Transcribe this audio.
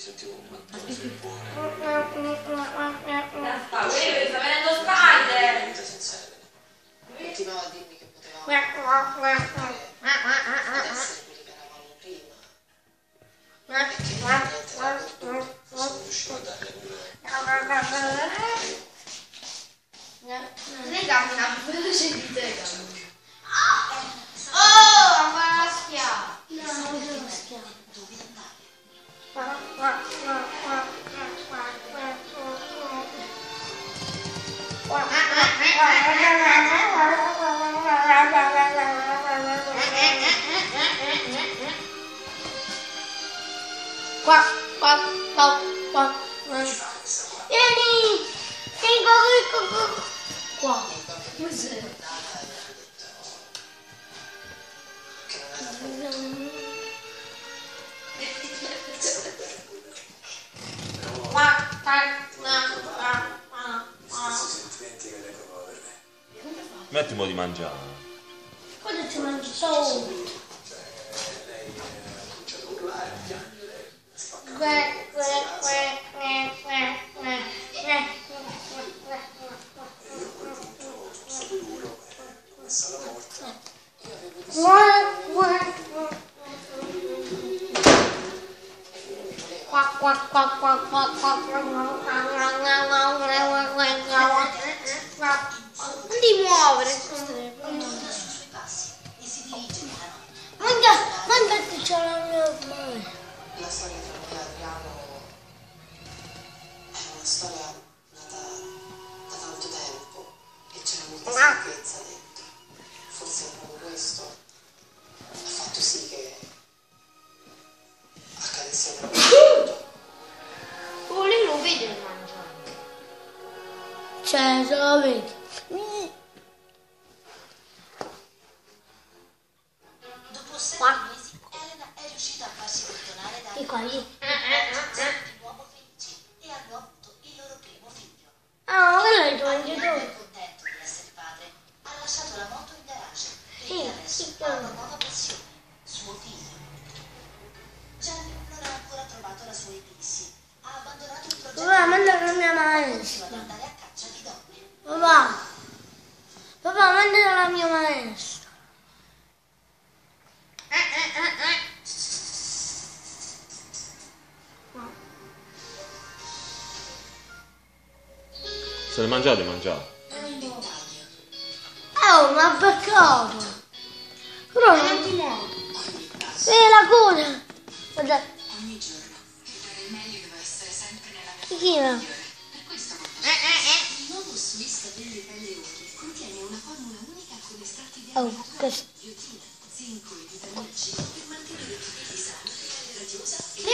sentivo un sta venendo Spider! Continuava a dirmi che potevamo adesso liberavamo prima. Perché non sono una. Le di te. Qua, qua, qua, qua. Vieni! Vieni qua, qua, qua. Qua. Cos'è? Qua, qua, qua, qua, lei. Metti un po' di mangiare. Cosa ci mangi solo? Lei ha cominciato a urlare, a Non ti muovere, Mangia, mangia che c'è la mia mano. La storia tra e Adriano è una storia nata da tanto tempo e c'era molta stanchezza dentro. Forse proprio questo ha fatto sì che Lo vede il mangiare. Cioè, se lo vedi. Dopo Qua. mesi, Elena è riuscita a farsi perdonare da E qua, lì. Se le mangiate, mangiate. Oh, ma peccato. Però non ti. Vedi la coda. Guarda. Ogni giorno il meglio devo essere sempre nella mia Chi è? Per questo il nuovo Swiss capelli pelle unghie contiene una formula unica con estratti di Oh, biotina, zinco e vitamina C per mantenere tutti i